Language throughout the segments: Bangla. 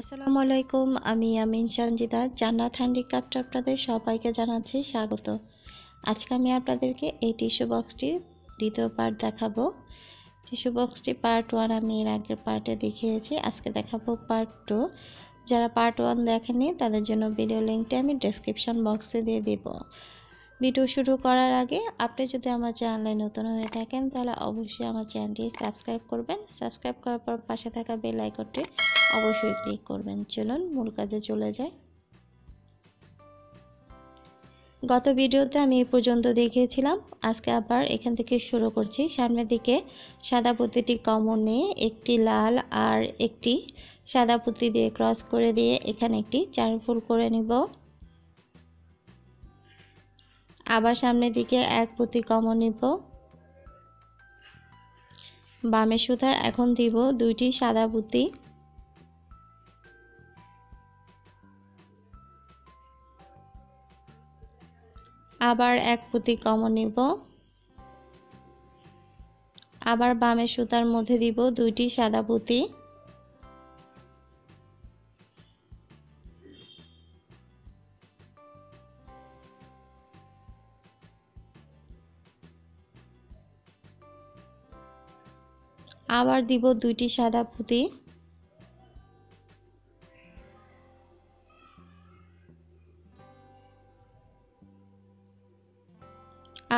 আসসালামু আলাইকুম, আমি আমিন সঞ্জিতা জান্নাত হ্যান্ডিক্রাফট আপনাদের সবাইকে জানাচ্ছি স্বাগত। আজকে আমি আপনাদেরকে এই টিস্যু বক্সটি দ্বিতীয় পার্ট দেখাবো। টিস্যু বক্সটি পার্ট ওয়ান আমি এর আগের পার্টে দেখিয়েছি, আজকে দেখাবো পার্ট টু। যারা পার্ট ওয়ান দেখেনি তাদের জন্য ভিডিও লিঙ্কটি আমি ডেসক্রিপশন বক্সে দিয়ে দিব। ভিডিও শুরু করার আগে আপনি যদি আমার চ্যানেলে নতুন হয়ে থাকেন, তাহলে অবশ্যই আমার চ্যানেলটি সাবস্ক্রাইব করবেন। সাবস্ক্রাইব করার পর পাশে থাকা বেল আইকনটি অবশ্যই ক্লিক করবেন। চলুন, মূল কাজে চলে যাই। গত ভিডিওতে আমি এই পর্যন্ত দেখিয়েছিলাম। আজকে আবার এখান থেকে শুরু করছি। সামনের দিকে সাদা পুঁতিটি কমন নিয়ে একটি লাল আর একটি সাদা পুঁতি দিয়ে ক্রস করে দিয়ে এখানে একটি চার ফুল করে নিব। আবার সামনের দিকে এক পুঁতি কমন নিব। বামে সুতা এখন দিব দুইটি সাদা পুঁতি। আবার এক পুঁতি কম নিব। আবার বামে সুতার মধ্যে দিব দুইটি সাদা পুঁতি। আবার দিব দুইটি সাদা পুঁতি।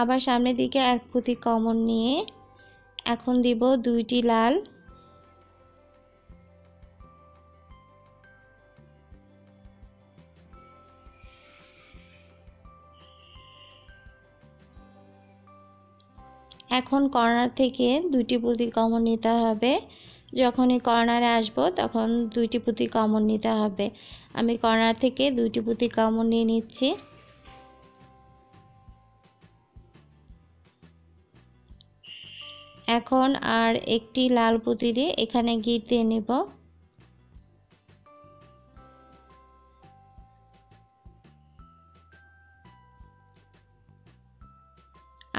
আবার সামনের দিকে এক পুঁতি কমন নিয়ে এখন দিব দুইটি লাল। এখন কর্নার থেকে দুইটি পুঁতি কমন নিতে হবে। যখনই কর্নারে আসব তখন দুইটি পুঁতি কমন নিতে হবে। আমি কর্নার থেকে দুইটি পুঁতি কমন নিয়ে নিচ্ছি। এখন আর একটি লাল পুঁতি দিয়ে এখানে দিয়ে নেব।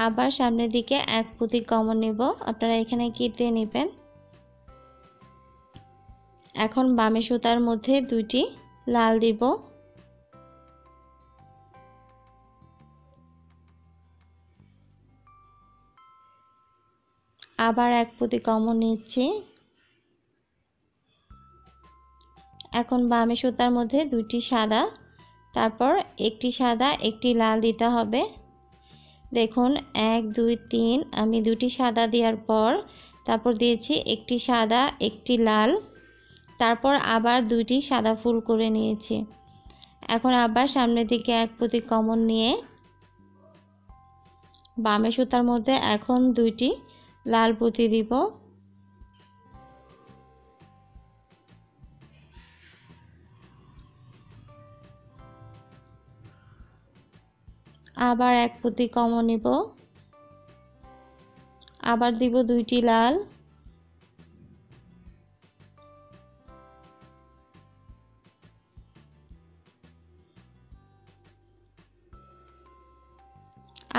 আবার সামনের দিকে এক পুঁতি কমন নেব। আপনারা এখানে দিয়ে নেবেন। এখন বামে সুতার মধ্যে দুইটি লাল দিব। আবার এক পুঁতি কমন নিচ্ছি। এখন বামে সুতার মধ্যে দুইটি সাদা, তারপর একটি সাদা, একটি লাল দিতে হবে। দেখুন, এক, দুই, তিন, আমি দুটি সাদা দেওয়ার পর তারপর দিয়েছি একটি সাদা, একটি লাল, তারপর আবার দুইটি সাদা ফুল করে নিয়েছি। এখন আবার সামনের দিকে এক পুঁতি কমন নিয়ে বামে সুতার মধ্যে এখন দুইটি লাল পুঁতি দিব। আবার এক পুঁতি কমন নিব। আবার দিব দুইটি লাল।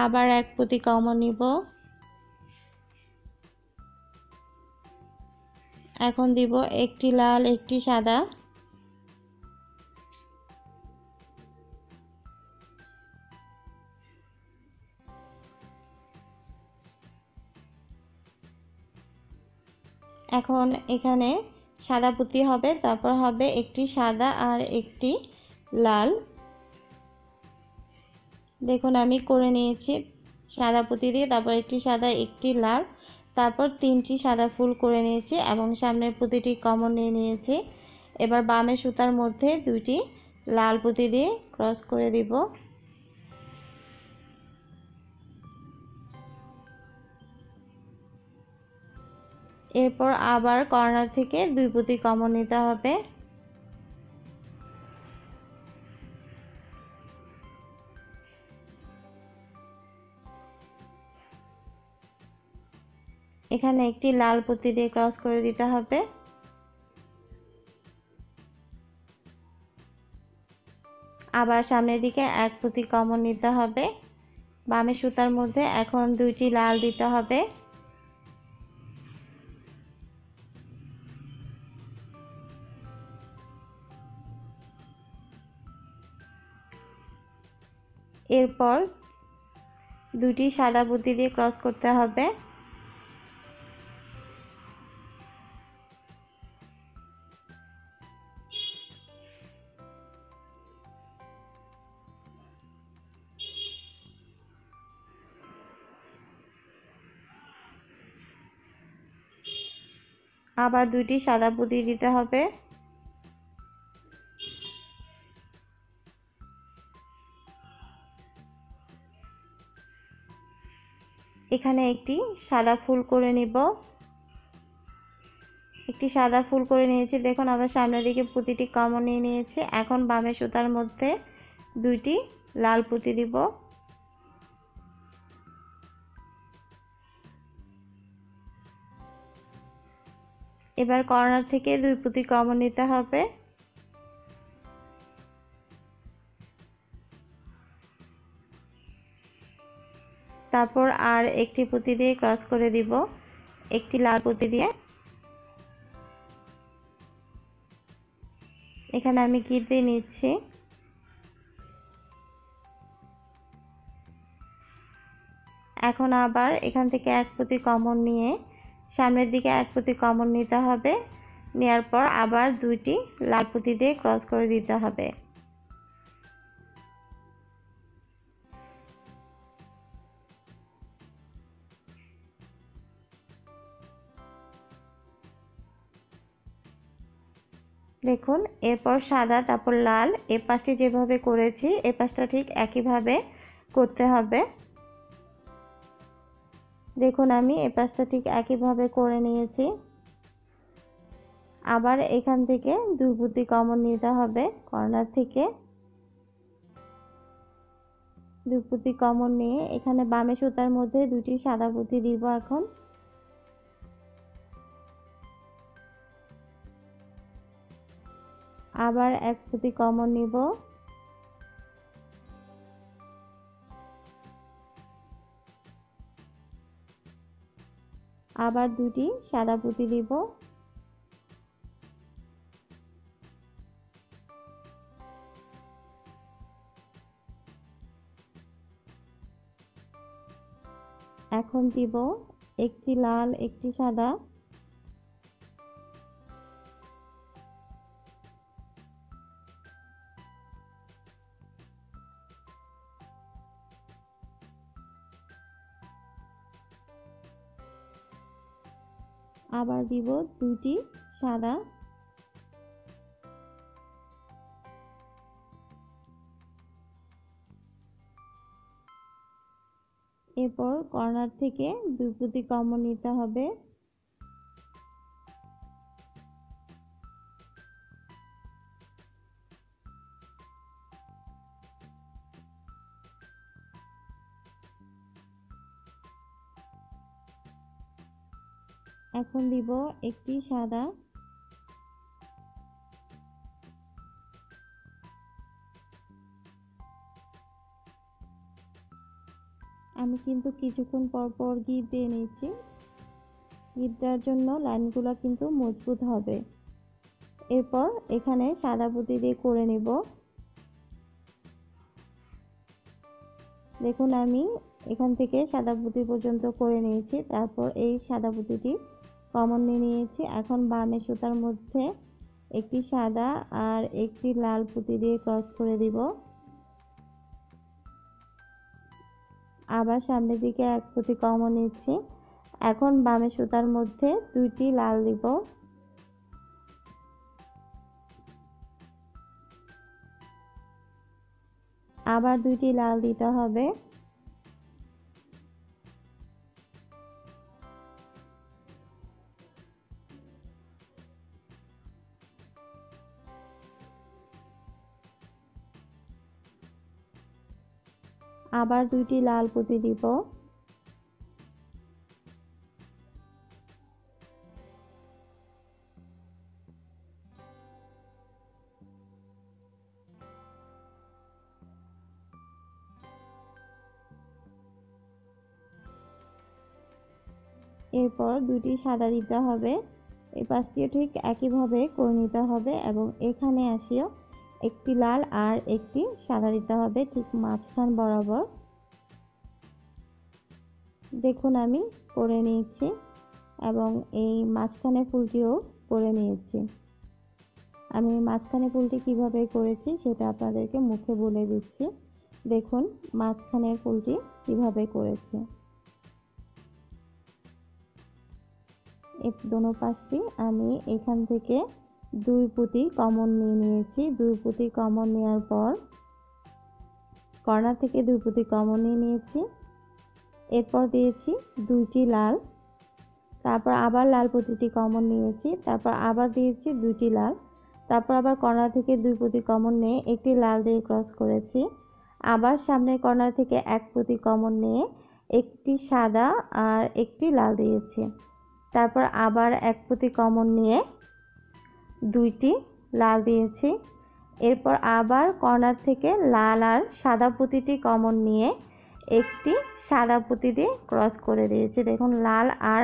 আবার এক পুঁতি কমন নিব। এখন দিব একটি লাল, একটি সাদা। এখন এখানে সাদা পুঁতি হবে, তারপর হবে একটি সাদা আর একটি লাল। দেখুন আমি করে নিয়েছি, সাদা পুঁতি দিয়ে, তারপর একটি সাদা, একটি লাল। তারপর তিনটি সাদা ফুল করে নিয়েছি এবং সামনের প্রতিটি কমন নিয়ে নিয়েছি। এবার বামে সুতার মধ্যে দুইটি লাল পুঁতি দিয়ে ক্রস করে দিব। এরপর আবার কর্নার থেকে দুই পুঁতি কমন নিতে হবে। এখানে একটি লাল পুঁতি দিয়ে ক্রস করে দিতে হবে। আবার সামনের দিকে এক পুঁতি কমন নিতে হবে। বামে সুতার মধ্যে এখন দুইটি লাল দিতে হবে। এরপর দুটি সাদা বুদ্ধি দিয়ে ক্রস করতে হবে। আবার দুইটি সাদা পুঁতি দিতে হবে। এখানে একটি সাদা ফুল করে নিব। একটি সাদা ফুল করে নিয়েছি। দেখুন আবার সামনের দিকে পুঁতিটি কমন নিয়ে নিয়েছি। এখন বামে সুতার মধ্যে দুইটি লাল পুঁতি দিব। এবার কর্নার থেকে দুই পুঁতি কমন নিতে হবে। তারপর আর একটি পুঁতি দিয়ে ক্রস করে দিব। একটি লাল পুঁতি দিয়ে। এখানে আমি কিট দিয়ে নিচ্ছি। এখন আবার এখান থেকে এক পুঁতি কমন নিয়ে সামনের দিকে এক পুঁতি কমন নিতে হবে। নেওয়ার পর আবার দুইটি লাল পুঁতি দিয়ে ক্রস করে দিতে হবে। দেখুন, এরপর সাদা, তারপর লাল, এ পাশটি যেভাবে করেছি, এ পাশটা ঠিক একইভাবে করতে হবে। দেখুন আমি এ পাশটা ঠিক একইভাবে করে নিয়েছি। আবার এখান থেকে দুই বুদ্ধি কমন নিতে হবে কর্নার থেকে। দুই পুঁতি কমন নিয়ে এখানে বামে সুতার মধ্যে দুটি সাদা পুঁতি দিব এখন। আবার এক পুঁতি কমন নিব। আবার দুটি সাদা পুঁতি দিব। এখন দিব একটি লাল একটি সাদা। আবার দিব দুটি সাদা। এরপর কর্নার থেকে দুই কমন নিতে হবে। এখন দিব একটি সাদা। আমি কিন্তু কিছুক্ষণ পর পর গিট দিয়ে নিচ্ছি। গিট দেওয়ার জন্য লাইনগুলো কিন্তু মজবুত হবে। এরপর এখানে সাদা পুঁতি দিয়ে করে নেব। দেখুন আমি এখান থেকে সাদা পুঁতি পর্যন্ত করে নিয়েছি। তারপর এই সাদা পুঁতিটি কমন নিয়ে নিয়েছি। এখন বামে সুতার মধ্যে একটি সাদা আর একটি লাল পুঁতি দিয়ে ক্রস করে দিব। আবার সামনের দিকে এক পুঁতি কমন নিচ্ছি। এখন বামে সুতার মধ্যে দুইটি লাল দিব। আবার দুইটি লাল দিতে হবে। আবার দুইটি লাল পুঁতি দিব। এরপর দুটি সাদা দিতে হবে। এই পাশটিও ঠিক একইভাবে করে নিতে হবে এবং এখানে আসিও। একটি লাল আর একটি সাদা দিতে হবে, ঠিক মাঝখান বরাবর। দেখুন, আমি করে নিয়েছি এবং এই মাঝখানে ফুলটিও করে নিয়েছি। আমি মাঝখানে ফুলটি কীভাবে করেছি সেটা আপনাদেরকে মুখে বলে দিচ্ছি। দেখুন, মাঝখানে ফুলটি কীভাবে করেছি। দোনো পাশটি আমি এখান থেকে দুই পুঁতি কমন নিয়ে নিয়েছি। দুই পুঁতি কমন নেওয়ার পর কর্নার থেকে দুই পুঁতি কমন নিয়ে নিয়েছি। এরপর দিয়েছি দুইটি লাল। তারপর আবার লাল পুঁতিটি কমন নিয়েছি। তারপর আবার দিয়েছি দুইটি লাল। তারপর আবার কর্নার থেকে দুই পুঁতি কমন নিয়ে একটি লাল দিয়ে ক্রস করেছি। আবার সামনের কর্নার থেকে এক পুঁতি কমন নিয়ে একটি সাদা আর একটি লাল দিয়েছি। তারপর আবার এক পুঁতি কমন নিয়ে দুইটি, লাল দিয়েছি। এরপর আবার কর্নার থেকে লাল আর সাদা পুঁতিটি কমন নিয়ে একটি সাদা পুঁতি দিয়ে ক্রস করে দিয়েছি। দেখুন, লাল আর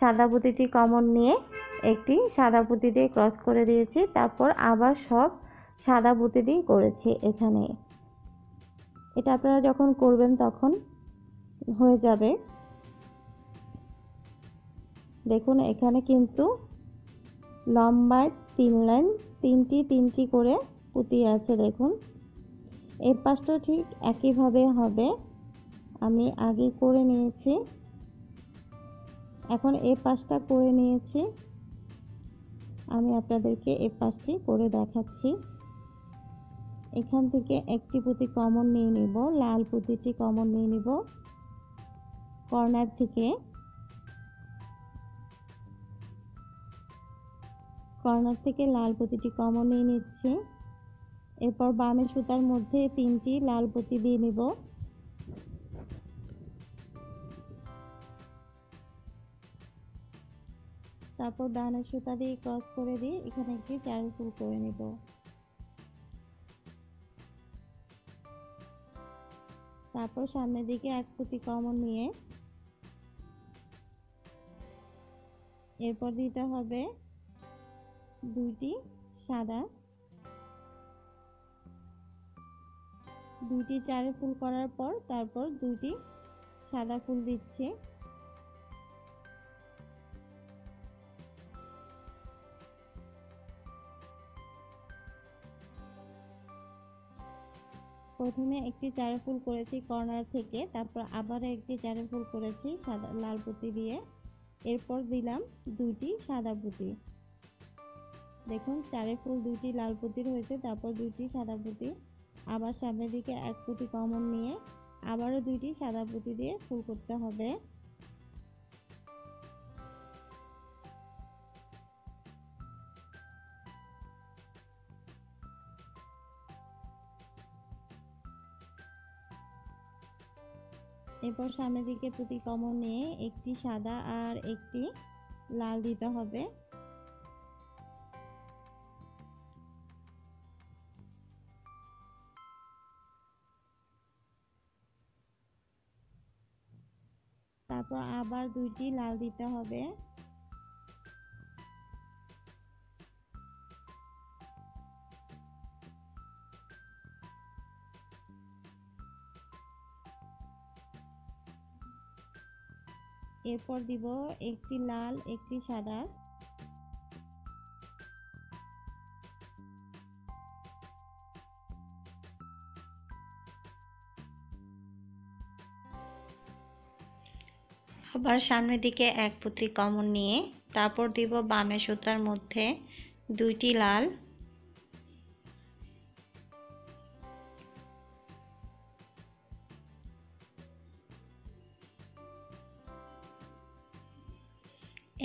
সাদা পুঁতিটি কমন নিয়ে একটি সাদা পুঁতি দিয়ে ক্রস করে দিয়েছি। তারপর আবার সব সাদা পুঁতি দিয়ে করেছি এখানে। এটা আপনারা যখন করবেন তখন হয়ে যাবে। দেখুন, এখানে কিন্তু লম্বায় তিন লাইন, তিনটি তিনটি করে পুঁতি আছে দেখুন। এর পাশটা ঠিক একইভাবে হবে। আমি আগে করে নিয়েছি। এখন এ পাশটা করে নিয়েছি। আমি আপনাদেরকে এ পাশটি করে দেখাচ্ছি। এখান থেকে একটি পুঁতি কমন নিয়ে নিব, লাল পুঁতিটি কমন নিয়ে নিব। কর্নার থেকে কর্নার থেকে লাল পুঁতিটি কমন নিয়ে নিচ্ছি। এরপর বামের সুতার মধ্যে তিনটি লাল পুঁতি দিয়ে নিব। তারপর ডানের সুতা দিয়ে ক্রস করে দিয়ে এখানে একটি চার ফুল করে নিব। তারপর সামনের দিকে এক পুঁতি কমন নিয়ে। এরপর দিতে হবে দুইটি সাদা। দুইটি চারে ফুল করার পর তারপর দুইটি সাদা ফুল দিচ্ছে। প্রথমে একটি চারে ফুল করেছি কর্নার থেকে, তারপর আবার একটি চারে ফুল করেছি সাদা, লাল পুঁতি দিয়ে। এরপর দিলাম দুইটি সাদা পুঁতি দেখুন চারে ফুল দুইটি লাল পুঁতির হয়েছে তারপর দুইটি সাদা পুঁতি। আবার সামনের দিকে এক পুঁতি কমন নিয়ে আবারও দুইটি সাদা পুঁতি দিয়ে ফুল করতে হবে। এরপর সামনের দিকে পুঁতি কমন নিয়ে একটি সাদা আর একটি লাল দিতে হবে। আবার দুইটি লাল দিতে হবে। এরপর দিব একটি লাল একটি সাদা। আবার সামনের দিকে এক পুঁতি কমন নিয়ে তারপর দিব বামে সুতার মধ্যে দুইটি লাল।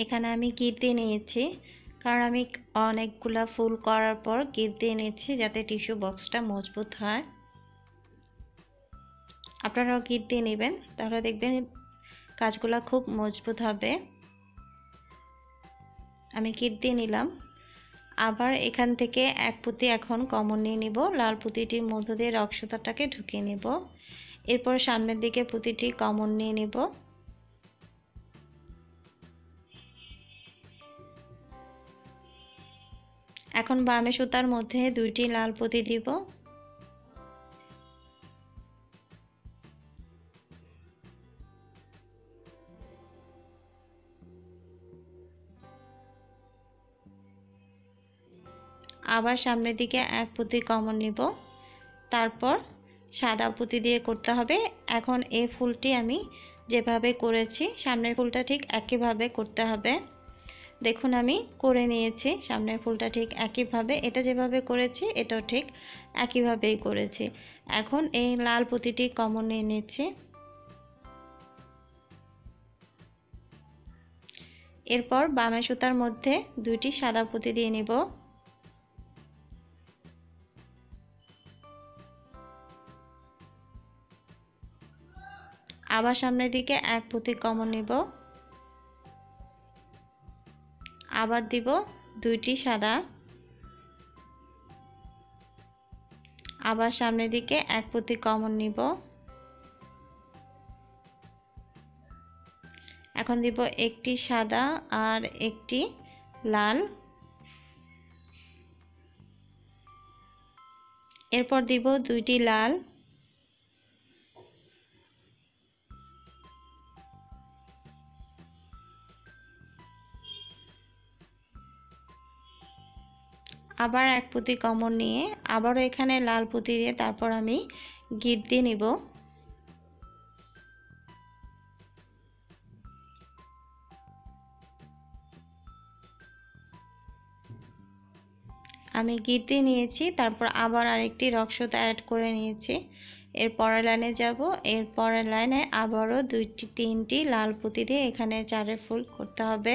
এখানে আমি গিট দিয়ে নিয়েছি, কারণ আমি অনেকগুলা ফুল করার পর গিট দিয়ে নিয়েছি যাতে টিস্যু বক্সটা মজবুত হয়। আপনারাও গিট দিয়ে নেবেন, তাহলে দেখবেন কাজগুলো খুব মজবুত হবে। আমি কিট দিয়ে নিলাম। আবার এখান থেকে এক পুঁতি এখন কমন নিয়ে নিব। লাল পুঁতিটির মধ্য দিয়ে রক্সতাটাকে ঢুকিয়ে নিব। এরপর সামনের দিকে পুঁতিটি কমন নিয়ে নিব। এখন বামে সুতার মধ্যে দুইটি লাল পুঁতি দিব। আবার সামনের দিকে এক পুঁতি কমন নিব। তারপর সাদা পুঁতি দিয়ে করতে হবে। এখন এই ফুলটি আমি যেভাবে করেছি, সামনের ফুলটা ঠিক একইভাবে করতে হবে। দেখুন, আমি করে নিয়েছি, সামনের ফুলটা ঠিক একইভাবে। এটা যেভাবে করেছি, এটাও ঠিক একইভাবেই করেছি। এখন এই লাল পুঁতিটি কমন নিয়ে নিচ্ছি। এরপর বামে সুতার মধ্যে দুইটি সাদা পুঁতি দিয়ে নিব। আবার সামনের দিকে এক পুঁতি কমন নিব। আবার দিব দুইটি সাদা। আবার সামনের দিকে এক পুঁতি কমন নিব। এখন দিব একটি সাদা আর একটি লাল। এরপর দিব দুইটি লাল। আবার এক পুঁতি কমন নিয়ে আবারও এখানে লাল পুঁতি দিয়ে তারপর আমি গিট দিয়ে নিব। আমি গিট দিয়ে নিয়েছি, তারপর আবার আরেকটি রক্সতা অ্যাড করে নিয়েছি। এর পরের লাইনে যাব, এর পরের লাইনে আবারও দুইটি, তিনটি লাল পুঁতি দিয়ে এখানে চারের ফুল করতে হবে।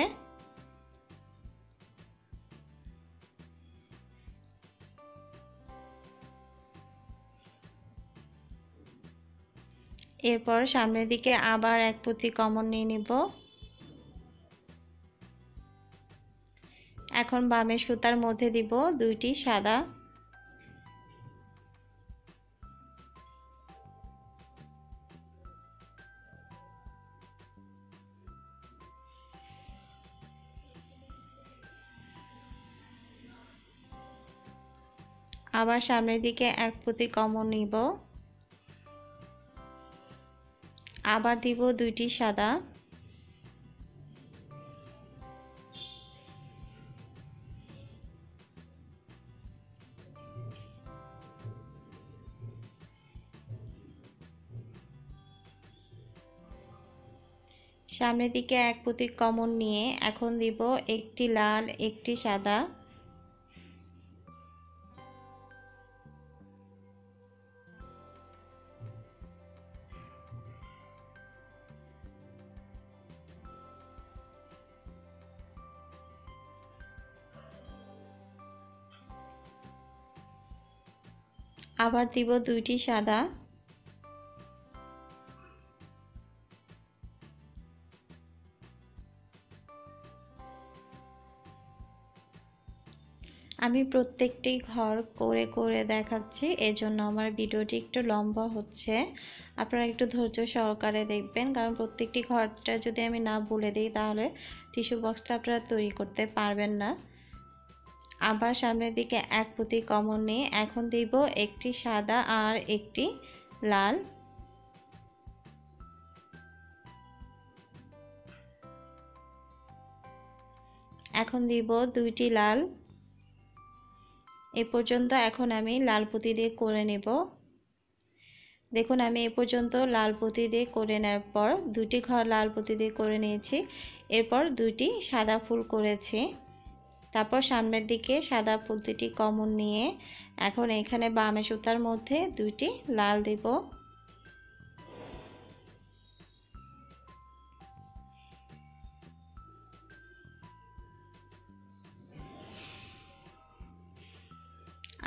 এরপর সামনের দিকে আবার এক পুঁতি কমন নিয়ে নিব। এখন বামের সুতার মধ্যে দিব দুইটি সাদা। আবার সামনের দিকে এক পুঁতি কমন নিব। আবার দিব দুইটি সাদা। সামনের দিকে এক পুঁতি কমন নিয়ে এখন দিব একটি লাল, একটি সাদা। আবার দিব দুইটি সাদা। আমি প্রত্যেকটি ঘর করে করে দেখাচ্ছি, এজন্য আমার ভিডিওটি একটু লম্বা হচ্ছে। আপনারা একটু ধৈর্য সহকারে দেখবেন, কারণ প্রত্যেকটি ঘরটা যদি আমি না বলে দিই, তাহলে টিস্যু বক্সটা আপনারা তৈরি করতে পারবেন না। আবার সামনের দিকে এক পুঁতি কমন নিয়ে এখন দিব একটি সাদা আর একটি লাল। এখন দিব দুইটি লাল। এ পর্যন্ত এখন আমি লাল পুঁতি দিয়ে করে নেব। দেখুন, আমি এ পর্যন্ত লাল পুঁতি দিয়ে করে নেওয়ার পর দুটি ঘর লাল পুঁতি দিয়ে করে নিয়েছি। এরপর দুইটি সাদা ফুল করেছি। তারপর সামনের দিকে সাদা পুঁতিটি কমন নিয়ে এখন এখানে বামে সুতার মধ্যে দুইটি লাল দিব।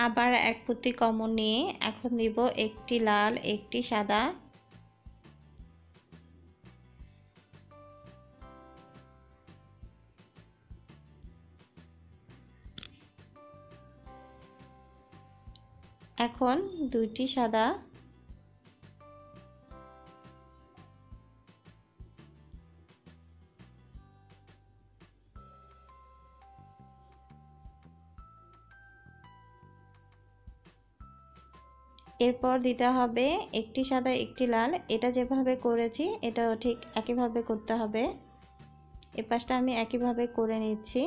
আবার এক পুঁতি কমন নিয়ে এখন দিব একটি লাল, একটি সাদা। এখন দুইটি সাদা। এরপর দিতে হবে একটি সাদা, একটি লাল। এটা যেভাবে করেছি, এটাও ঠিক একইভাবে করতে হবে। এ পাশটা আমি একইভাবে করে নিচ্ছি।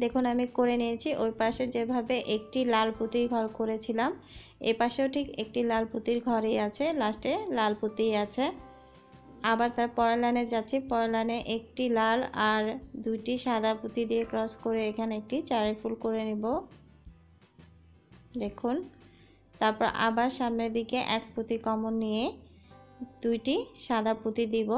দেখুন, আমি করে নিয়েছি। ওই পাশে যেভাবে একটি লাল পুঁতির ঘর করেছিলাম, এ পাশেও ঠিক একটি লাল পুঁতির ঘরই আছে। লাস্টে লাল পুঁতি আছে। আবার তার পরের লাইনে যাচ্ছি। পরের লাইনে একটি লাল আর দুইটি সাদা পুঁতি দিয়ে ক্রস করে এখানে একটি চারের ফুল করে নিব। দেখুন, তারপর আবার সামনের দিকে এক পুঁতি কমন নিয়ে দুইটি সাদা পুঁতি দিব।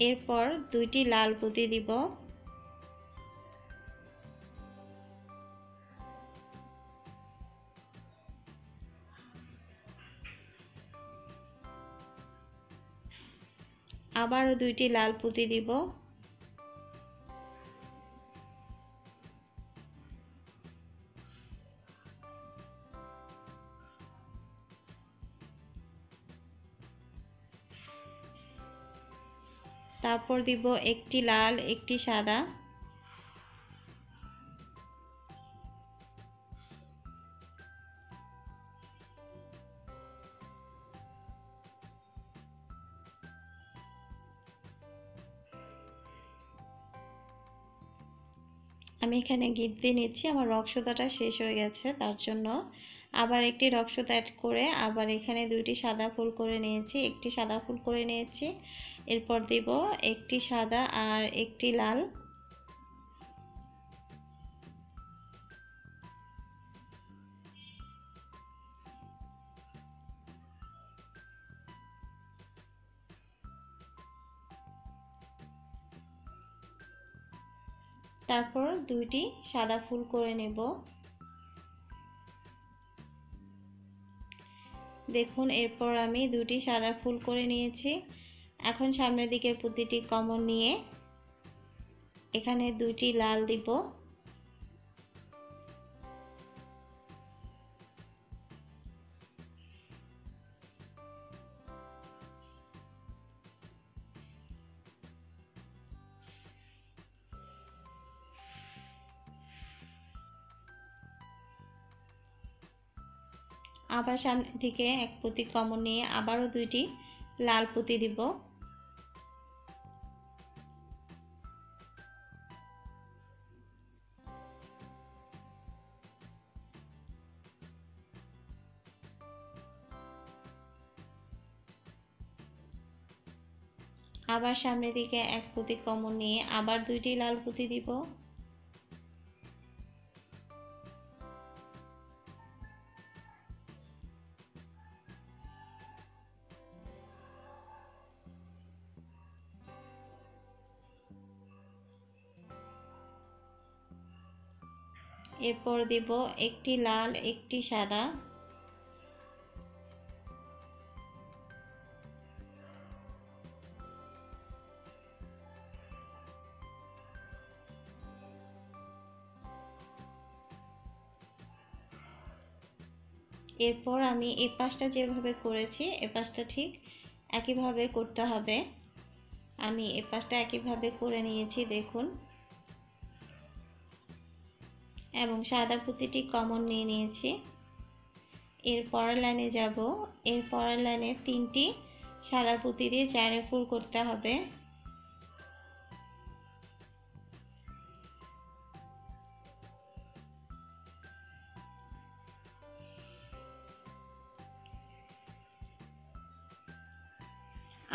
এরপর দুইটি লাল পুঁতি দিব। আবারও দুইটি লাল পুঁতি দিব। তারপর দিব একটি লাল, একটি সাদা। আমি এখানে গিট দিয়ে নিচ্ছি, আমার রক্সদাটা শেষ হয়ে গেছে, তার জন্য আবার একটি রক্সদা অ্যাড করে আবার এখানে দুইটি সাদা ফুল করে নিয়েছি। একটি সাদা ফুল করে নিয়েছি, এরপর দিব একটি সাদা আর একটি লাল। তারপর দুইটি সাদা ফুল করে নেব। দেখুন, এরপর আমি দুটি সাদা ফুল করে নিয়েছি। এখন সামনের দিকের প্রতিটি কমন নিয়ে এখানে দুটি লাল দিব। আবার সামনে থেকে এক পুঁতি কমন নিয়ে আবারও দুইটি লাল পুঁতি দিব। আবার সামনের দিকে এক পুঁতি কমন নিয়ে আবার দুইটি লাল পুঁতি দিব। এরপর দিব একটি লাল, একটি সাদা। এরপর আমি এ পাশটা যেভাবে করেছি, এ পাশটা ঠিক একইভাবে করতে হবে। আমি এ পাশটা একইভাবে করে নিয়েছি, দেখুন। এবং সাদা পুঁতিটি কমন নিয়ে নিয়েছি। এর পরের লাইনে যাব। এর পরের লাইনে তিনটি সাদা পুঁতি দিয়ে চারে ফুল করতে হবে।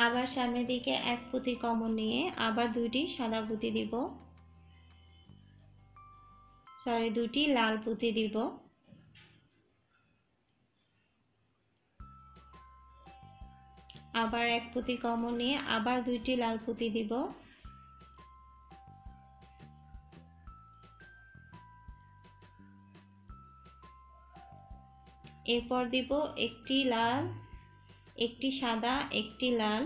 আবার সামনের দিকে এক পুঁতি কমন নিয়ে আবার দুইটি সাদা পুঁতি দিব। সরি দুটি লাল পুঁতি দিব। আবার এক পুঁতি কমন নিয়ে আবার দুইটি লাল পুঁতি দিব। এরপর দিব একটি লাল, একটি সাদা, একটি লাল।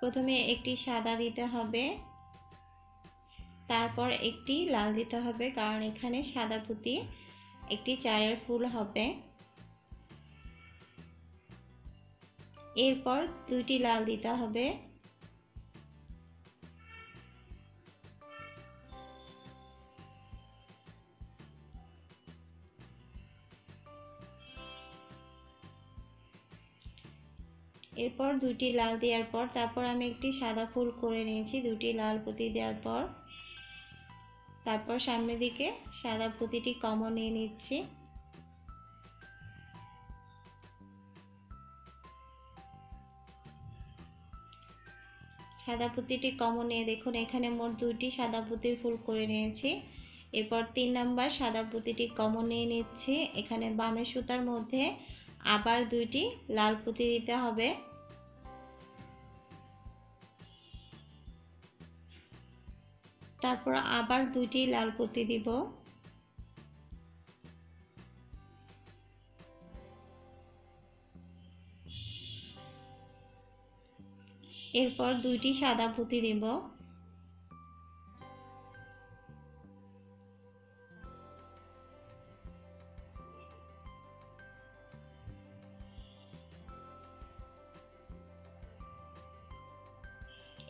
প্রথমে একটি সাদা দিতে হবে। তারপর একটি লাল দিতে হবে, কারণ এখানে সাদা পুঁতি একটি চায়ের ফুল হবে। এরপর দুইটি লাল দিতে হবে। এরপর দুটি লাল দেওয়ার পর, তারপর আমি একটি সাদা ফুল করে নিয়েছি দুটি লাল পুঁতি দেওয়ার পর। তারপর সামনের দিকে সাদা পুঁতিটি কমন নিয়ে নিচ্ছি। সাদা পুঁতিটি কমন নিয়ে দেখুন, এখানে মোট দুইটি সাদা পুঁতির ফুল করে নিয়েছি। এরপর তিন নাম্বার সাদা পুঁতিটি কমন নিয়ে নিচ্ছি। এখানে বামের সুতার মধ্যে আবার দুইটি লাল পুঁতি দিতে হবে। তারপর আবার দুইটি লাল পুঁতি দিব। এরপর দুইটি সাদা পুঁতি দিব।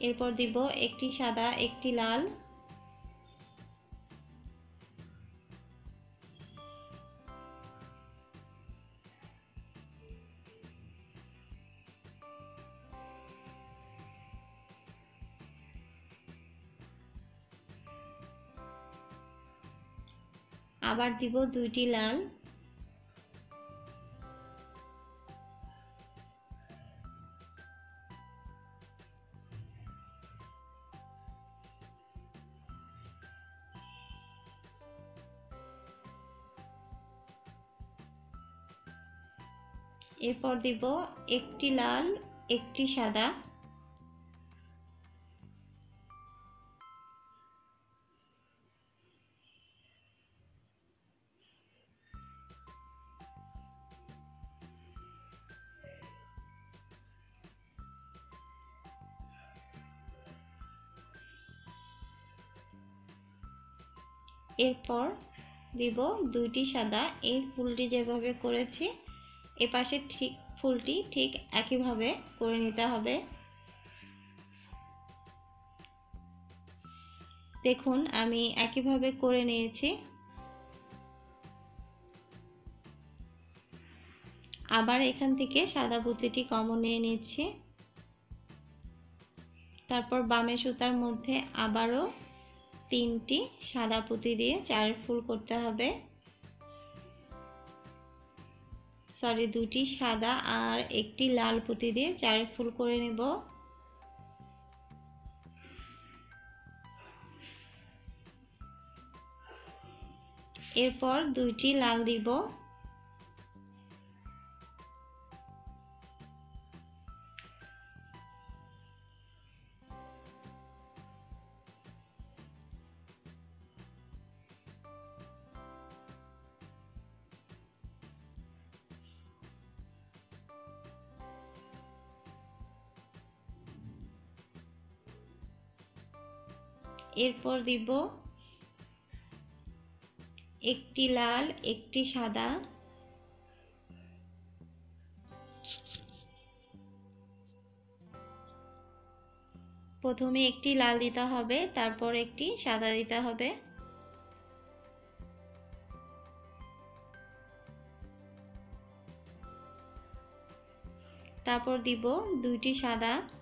এরপর দিব একটি সাদা, একটি লাল। আবার দিব দুইটি লাল। এরপর দিব একটি লাল একটি সাদা। এরপর দিব দুইটি সাদা। এই ফুলটি যেভাবে করেছি এপাশে ঠিক ফুলটি ঠিক একইভাবে করে নিতে হবে। দেখুন, আমি একইভাবে করে নিয়েছি। আবার এখান থেকে সাদা পুঁতিটি কমন নিয়ে নিচ্ছি। তারপর বামে সুতার মধ্যে আবারও তিনটি, সাদা পুঁতি দিয়ে চার ফুল করতে হবে। সরি দুটি সাদা আর একটি লাল পুঁতি দিয়ে চার ফুল করে নেব। এরপর দুইটি লাল দিব। এরপর দিব একটি লাল, একটি সাদা। প্রথমে একটি লাল দিতে হবে, তারপর একটি সাদা দিতে হবে। তারপর দিব দুইটি সাদা।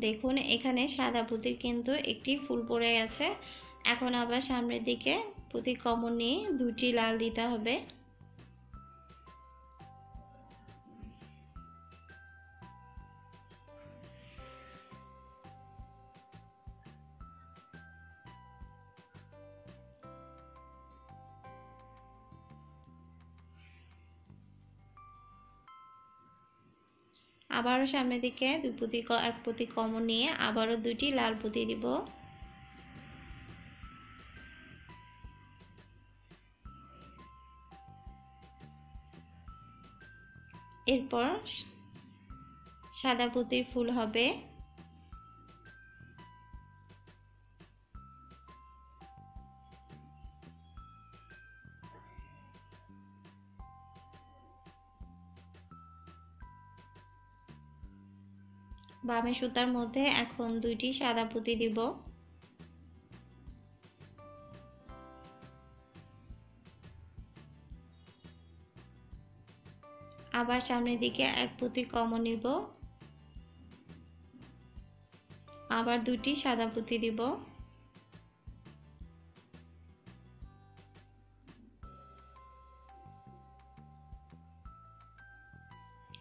দেখুন, এখানে সাদা পুঁতির কিন্তু একটি ফুল পড়ে গেছে। এখন আবার সামনের দিকে পুঁতি কমন নিয়ে দুটি লাল দিতে হবে। আবারও সামনের দিকে দুই পুঁতি এক পুঁতি কমন নিয়ে আবারও দুটি লাল পুঁতি দিব। এরপর সাদা পুঁতির ফুল হবে। বামে সুতার মধ্যে এখন দুইটি সাদা পুঁতি দিব। আবার সামনের দিকে এক পুঁতি কমন নিব। আবার দুটি সাদা পুঁতি দিব।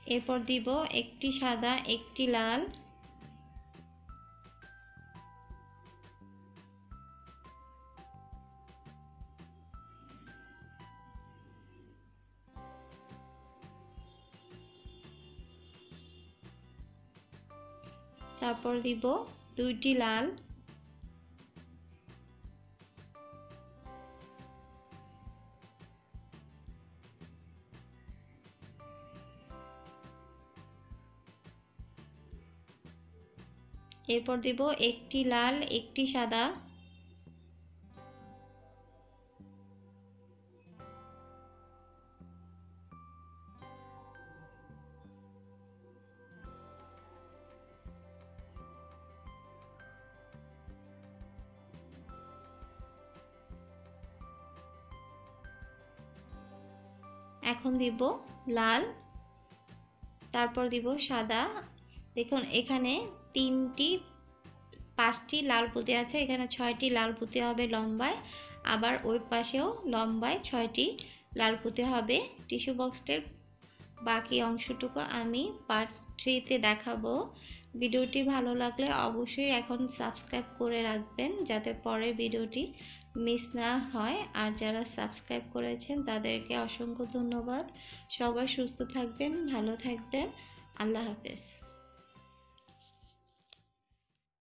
এরপর দিব একটি সাদা একটি লাল। তারপর দিব দুইটি লাল। এরপর দিব একটি লাল একটি সাদা। এখন দিব লাল তারপর দিব সাদা। দেখুন এখানে তিনটি, পাঁচটি লাল পুঁতি আছে, এখানে ছয়টি লাল পুঁতি হবে লম্বায়, আবার ওই পাশেও লম্বায় ছয়টি লাল পুঁতি হবে। টিস্যু বক্সটির বাকি অংশটুকু আমি পার্ট থ্রিতে দেখাবো। ভিডিওটি ভালো লাগলে অবশ্যই এখন সাবস্ক্রাইব করে রাখবেন, যাতে পরে ভিডিওটি মিস না হয়। আর যারা সাবস্ক্রাইব করেছেন, তাদেরকে অসংখ্য ধন্যবাদ। সবাই সুস্থ থাকবেন, ভালো থাকবেন। আল্লাহ হাফেজ।